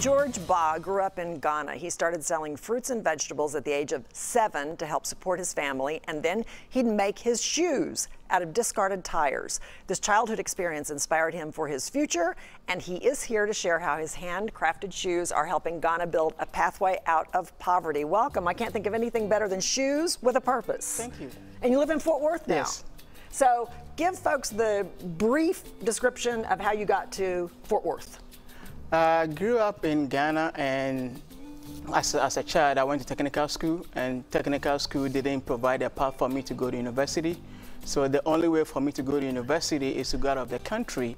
George Baah grew up in Ghana. He started selling fruits and vegetables at the age of seven to help support his family, and then he'd make his shoes out of discarded tires. This childhood experience inspired him for his future, and he is here to share how his handcrafted shoes are helping Ghana build a pathway out of poverty. Welcome. I can't think of anything better than shoes with a purpose. Thank you. And you live in Fort Worth now. Yes. So give folks the brief description of how you got to Fort Worth. I grew up in Ghana and as a, as a child I went to technical school and technical school didn't provide a path for me to go to university. So the only way for me to go to university is to go out of the country.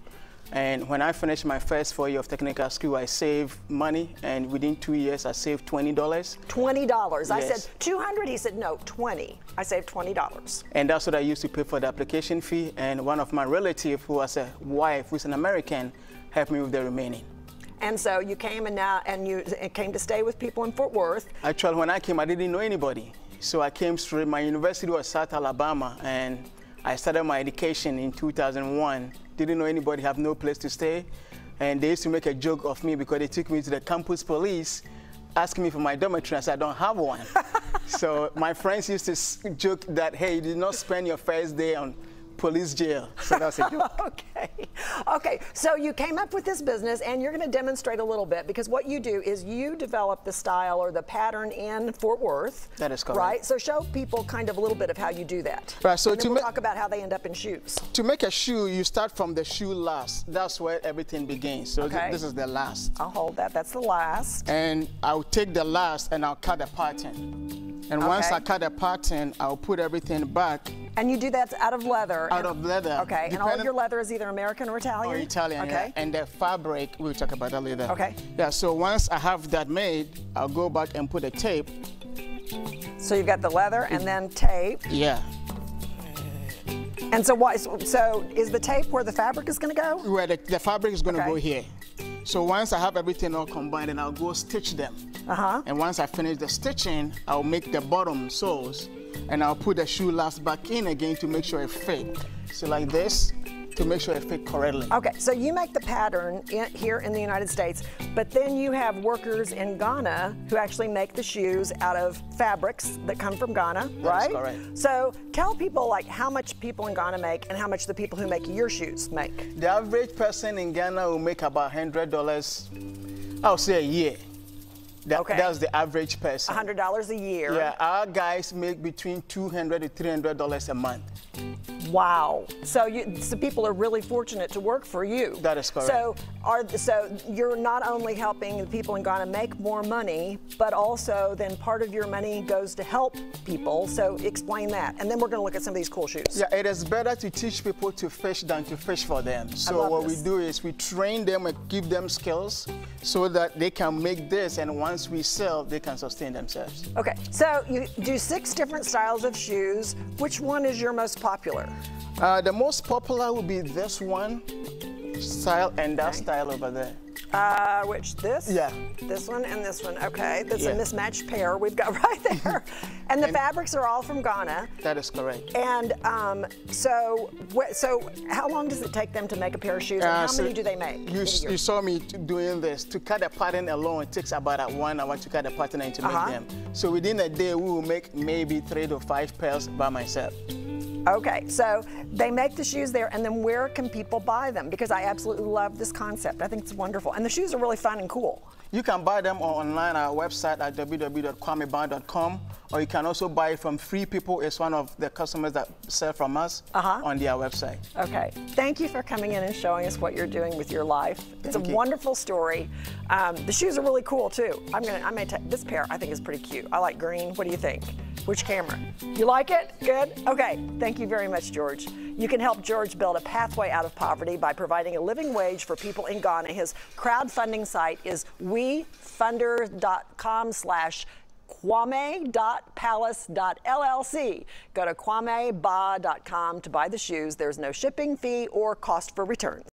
And when I finished my first four year of technical school, I saved money, and within two years, I saved twenty dollars. Twenty dollars. I said two hundred. He said no, twenty. I saved twenty dollars. And that's what I used to pay for the application fee. And one of my relatives, who was a wife, who's an American, helped me with the remaining. And so you came and now and you came to stay with people in Fort Worth. Actually, when I came, I didn't know anybody. So I came straight, my university was South Alabama, and I started my education in 2001. Didn't know anybody, have no place to stay. And they used to make a joke of me because they took me to the campus police, asking me for my dormitory. I said, I don't have one. so my friends used to joke that, hey, you did not spend your first day on police jail. So that's a joke. Okay. Okay. So you came up with this business and you're going to demonstrate a little bit because what you do is you develop the style or the pattern in Fort Worth. That is correct. Right? So show people kind of a little bit of how you do that. Right, so and then to we'll talk about how they end up in shoes. To make a shoe, you start from the shoe last. That's where everything begins. So th- Okay. this is the last. I'll hold that. That's the last. and I'll take the last and I'll cut the pattern. And once I cut the pattern, I'll put everything back And you do that out of leather. out and- of leather. Okay. And all of your leather is either American or Italian? or Italian. Okay. yeah. And the fabric, we'll talk about that later. Okay. Yeah, so once I have that made, I'll go back and put the tape. So you've got the leather and then tape. Yeah. And so why? So is the tape where the fabric is going to go? Where the, the fabric is going to Okay. go here. So once I have everything all combined, then I'll go stitch them. Uh huh. And once I finish the stitching, I'll make the bottom soles and I'll put the shoe last back in again to make sure it fit. So like this to make sure it fit correctly. Okay, so you make the pattern in, here in the United States, but then you have workers in Ghana who actually make the shoes out of fabrics that come from Ghana, right? correct. So tell people like how much people in Ghana make and how much the people who make your shoes make. The average person in Ghana will make about $100, I'll say a year. That, Okay. That's the average person. $100 a year. Yeah, our guys make between 200 to $300 a month. Wow. So you, so people are really fortunate to work for you. That is correct. So are so you're not only helping the people in Ghana make more money, but also then part of your money goes to help people. So explain that, and then we're going to look at some of these cool shoes. Yeah, it is better to teach people to fish than to fish for them. So what this. we do is we train them and give them skills so that they can make this and once we sell, they can sustain themselves. Okay. So you do six different styles of shoes. Which one is your most popular? Uh, the most popular will be this one style and that style over there. Uh, which this? Yeah. This one and this one. Okay. That's a Yeah. mismatched pair we've got right there. and the fabrics are all from Ghana. That is correct. And um, so, so how long does it take them to make a pair of shoes? And Uh, how so many do they make? You, in a s- year? you saw me doing this. To cut a pattern alone it takes about a one hour to cut a pattern and to Uh-huh. make them. So within a day, we will make maybe three to five pairs by myself. Okay, so they make the shoes there, and then where can people buy them? Because I absolutely love this concept. I think it's wonderful, and the shoes are really fun and cool. You can buy them online at our website at www.kwameband.com, or you can also buy it from Free People. It's one of the customers that sell from us Uh-huh. on their website. Okay, thank you for coming in and showing us what you're doing with your life. It's Thank a you. wonderful story. Um, the shoes are really cool too. I'm gonna, I may take this pair. I think is pretty cute. I like green. What do you think? Which camera? You like it? Good. Okay. Thank you very much, George. You can help George build a pathway out of poverty by providing a living wage for people in Ghana. His crowdfunding site is wefunder.com slash kwame.palace.llc. Go to kwamebaah.com to buy the shoes. There's no shipping fee or cost for returns.